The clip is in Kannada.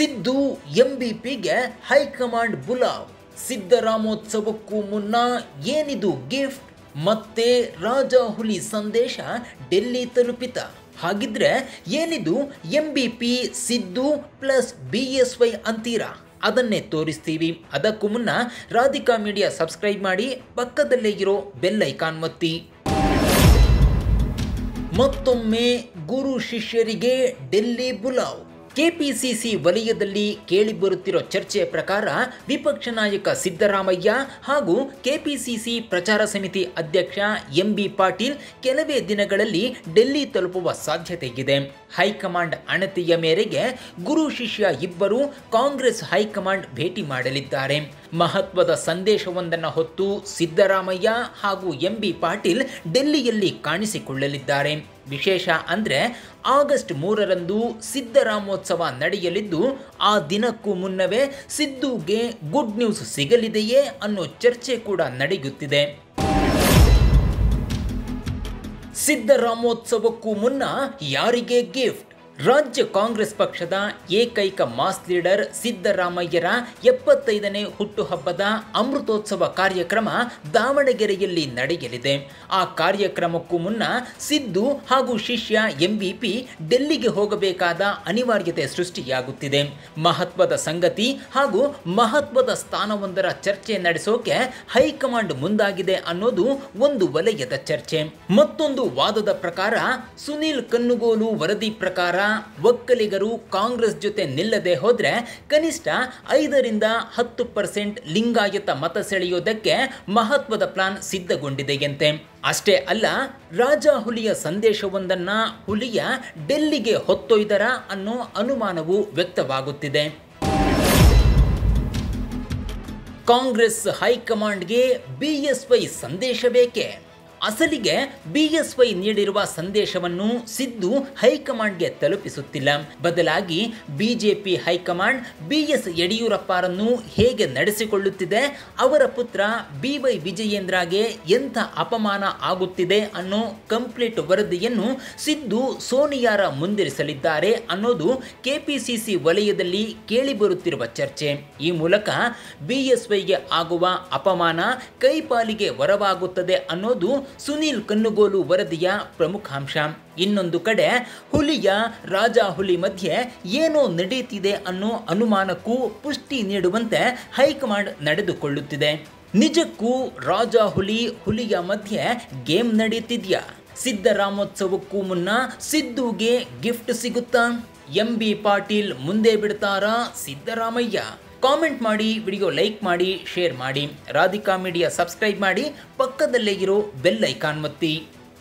ಸಿದ್ದು ಎಂಬಿಪಿಗೆ ಹೈಕಮಾಂಡ್ ಬುಲಾವ್. ಸಿದ್ದರಾಮೋತ್ಸವಕ್ಕೂ ಮುನ್ನ ಏನಿದು ಗಿಫ್ಟ್? ಮತ್ತೆ ರಾಜ ಹುಲಿ ಸಂದೇಶ ಡೆಲ್ಲಿ ತಲುಪಿತ. ಹಾಗಿದ್ರೆ ಏನಿದು MBP Siddu plus B S Y ಅಂತೀರಾ? ಅದನ್ನೇ ತೋರಿಸ್ತೀವಿ. ಅದಕ್ಕೂ ಮುನ್ನ ರಾಧಿಕಾ ಮೀಡಿಯಾ ಸಬ್ಸ್ಕ್ರೈಬ್ ಮಾಡಿ ಪಕ್ಕದಲ್ಲೇ ಇರೋ ಬೆಲ್ ಐಕಾನ್ ಒತ್ತಿ. ಮತ್ತೊಮ್ಮೆ ಗುರು ಶಿಷ್ಯರಿಗೆ ಡೆಲ್ಲಿ ಬುಲಾವ್. ಕೆಪಿಸಿಸಿ ವಲಯದಲ್ಲಿ ಕೇಳಿಬರುತ್ತಿರೋ ಚರ್ಚೆಯ ಪ್ರಕಾರ ವಿಪಕ್ಷ ನಾಯಕ ಸಿದ್ದರಾಮಯ್ಯ ಹಾಗೂ ಕೆಪಿಸಿಸಿ ಪ್ರಚಾರ ಸಮಿತಿ ಅಧ್ಯಕ್ಷ ಎಂ ಬಿ ಪಾಟೀಲ್ ಕೆಲವೇ ದಿನಗಳಲ್ಲಿ ಡೆಲ್ಲಿ ತಲುಪುವ ಸಾಧ್ಯತೆ ಇದೆ ಹೈಕಮಾಂಡ್ ಅಣತಿಯ ಮೇರೆಗೆ ಗುರು ಶಿಷ್ಯ ಇಬ್ಬರು ಕಾಂಗ್ರೆಸ್ ಹೈಕಮಾಂಡ್ ಭೇಟಿ ಮಾಡಲಿದ್ದಾರೆ. ಮಹತ್ವದ ಸಂದೇಶವೊಂದನ್ನು ಹೊತ್ತು ಸಿದ್ದರಾಮಯ್ಯ ಹಾಗೂ ಎಂ ಬಿ ಪಾಟೀಲ್ ಡೆಲ್ಲಿಯಲ್ಲಿ ಕಾಣಿಸಿಕೊಳ್ಳಲಿದ್ದಾರೆ. ವಿಶೇಷ ಅಂದರೆ ಆಗಸ್ಟ್ ಮೂರರಂದು ಸಿದ್ದರಾಮೋತ್ಸವ ನಡೆಯಲಿದ್ದು, ಆ ದಿನಕ್ಕೂ ಮುನ್ನವೇ ಸಿದ್ದುಗೆ ಗುಡ್ ನ್ಯೂಸ್ ಸಿಗಲಿದೆಯೇ ಅನ್ನೋ ಚರ್ಚೆ ಕೂಡ ನಡೆಯುತ್ತಿದೆ. ಸಿದ್ದರಾಮೋತ್ಸವಕ್ಕೂ ಮುನ್ನ ಯಾರಿಗೆ ಗಿಫ್ಟ್? ರಾಜ್ಯ ಕಾಂಗ್ರೆಸ್ ಪಕ್ಷದ ಏಕೈಕ ಮಾಸ್ ಲೀಡರ್ ಸಿದ್ದರಾಮಯ್ಯರ ಎಪ್ಪತ್ತೈದನೇ ಹುಟ್ಟುಹಬ್ಬದ ಅಮೃತೋತ್ಸವ ಕಾರ್ಯಕ್ರಮ ದಾವಣಗೆರೆಯಲ್ಲಿ ನಡೆಯಲಿದೆ. ಆ ಕಾರ್ಯಕ್ರಮಕ್ಕೂ ಮುನ್ನ ಸಿದ್ದು ಹಾಗೂ ಶಿಷ್ಯ ಎಂಬಿಪಿ ಡೆಲ್ಲಿಗೆ ಹೋಗಬೇಕಾದ ಅನಿವಾರ್ಯತೆ ಸೃಷ್ಟಿಯಾಗುತ್ತಿದೆ. ಮಹತ್ವದ ಸಂಗತಿ ಹಾಗೂ ಮಹತ್ವದ ಸ್ಥಾನವೊಂದರ ಚರ್ಚೆ ನಡೆಸೋಕೆ ಹೈಕಮಾಂಡ್ ಮುಂದಾಗಿದೆ ಅನ್ನೋದು ಒಂದು ವಲಯದ ಚರ್ಚೆ. ಮತ್ತೊಂದು ವಾದದ ಪ್ರಕಾರ ಸುನೀಲ್ ಕನ್ನುಗೋಲು ವರದಿ ಪ್ರಕಾರ ಒಕ್ಕಲಿಗರು ಕಾಂಗ್ರೆಸ್ ಜೊತೆ ನಿಲ್ಲದೆ ಹೋದರೆ ಕನಿಷ್ಠ ಐದರಿಂದ ಹತ್ತು ಪರ್ಸೆಂಟ್ ಲಿಂಗಾಯತ ಮತ ಸೆಳೆಯೋದಕ್ಕೆ ಮಹತ್ವದ ಪ್ಲಾನ್ ಸಿದ್ಧಗೊಂಡಿದೆಯಂತೆ. ಅಷ್ಟೇ ಅಲ್ಲ, ರಾಜ ಹುಲಿಯ ಸಂದೇಶವೊಂದನ್ನು ಹುಲಿಯ ಡೆಲ್ಲಿಗೆ ಹೊತ್ತೊಯ್ದರ ಅನ್ನೋ ಅನುಮಾನವು ವ್ಯಕ್ತವಾಗುತ್ತಿದೆ. ಕಾಂಗ್ರೆಸ್ ಹೈಕಮಾಂಡ್ಗೆ ಬಿಎಸ್ವೈ ಸಂದೇಶ ಬೇಕೆ? ಅಸಲಿಗೆ ಬಿಎಸ್ವೈ ನೀಡಿರುವ ಸಂದೇಶವನ್ನು ಸಿದ್ದು ಹೈಕಮಾಂಡ್ಗೆ ತಲುಪಿಸುತ್ತಿಲ್ಲ. ಬದಲಾಗಿ ಬಿಜೆಪಿ ಹೈಕಮಾಂಡ್ ಬಿಎಸ್ ಯಡಿಯೂರಪ್ಪರನ್ನು ಹೇಗೆ ನಡೆಸಿಕೊಳ್ಳುತ್ತಿದೆ, ಅವರ ಪುತ್ರ ಬಿ ವೈ ವಿಜಯೇಂದ್ರಗೆ ಎಂಥ ಅಪಮಾನ ಆಗುತ್ತಿದೆ ಅನ್ನೋ ಕಂಪ್ಲೀಟ್ ವರದಿಯನ್ನು ಸಿದ್ದು ಸೋನಿಯಾರ ಮುಂದಿರಿಸಲಿದ್ದಾರೆ ಅನ್ನೋದು ಕೆಪಿಸಿಸಿ ವಲಯದಲ್ಲಿ ಕೇಳಿಬರುತ್ತಿರುವ ಚರ್ಚೆ. ಈ ಮೂಲಕ ಬಿಎಸ್ವೈಗೆ ಆಗುವ ಅಪಮಾನ ಕೈಪಾಲಿಗೆ ವರವಾಗುತ್ತದೆ ಅನ್ನೋದು ಸುನೀಲ್ ಕನ್ನುಗೋಲು ವರದಿಯ ಪ್ರಮುಖಾಂಶ ಇನ್ನೊಂದು ಕಡೆ, ಹುಲಿಯ ರಾಜ ಹುಲಿ ಮಧ್ಯೆ ಏನೋ ನಡೆಯುತ್ತಿದೆ ಅನ್ನೋ ಅನುಮಾನಕ್ಕೂ ಪುಷ್ಟಿ ನೀಡುವಂತೆ ಹೈಕಮಾಂಡ್ ನಡೆದುಕೊಳ್ಳುತ್ತಿದೆ. ನಿಜಕ್ಕೂ ರಾಜ ಹುಲಿ, ಹುಲಿಯ ಮಧ್ಯೆ ಗೇಮ್ ನಡೆಯುತ್ತಿದೆಯಾ? ಸಿದ್ದರಾಮೋತ್ಸವಕ್ಕೂ ಮುನ್ನ ಸಿದ್ದುಗೆ ಗಿಫ್ಟ್ ಸಿಗುತ್ತಾ? ಎಂ ಬಿ ಪಾಟೀಲ್ ಮುಂದೆ ಬಿಡ್ತಾರಾ ಸಿದ್ದರಾಮಯ್ಯ? ಕಾಮೆಂಟ್ ಮಾಡಿ ವಿಡಿಯೋ ಲೈಕ್ ಮಾಡಿ ಶೇರ್ ಮಾಡಿ. ರಾಧಿಕಾ ಮೀಡಿಯಾ ಸಬ್ಸ್ಕ್ರೈಬ್ ಮಾಡಿ. ಪಕ್ಕದಲ್ಲೇ ಇರೋ ಬೆಲ್ ಐಕಾನ್ ಒತ್ತಿ.